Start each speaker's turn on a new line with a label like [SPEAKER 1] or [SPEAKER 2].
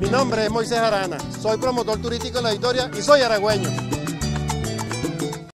[SPEAKER 1] Mi nombre es Moisés Arana, soy promotor turístico en La Victoria y soy aragüeño.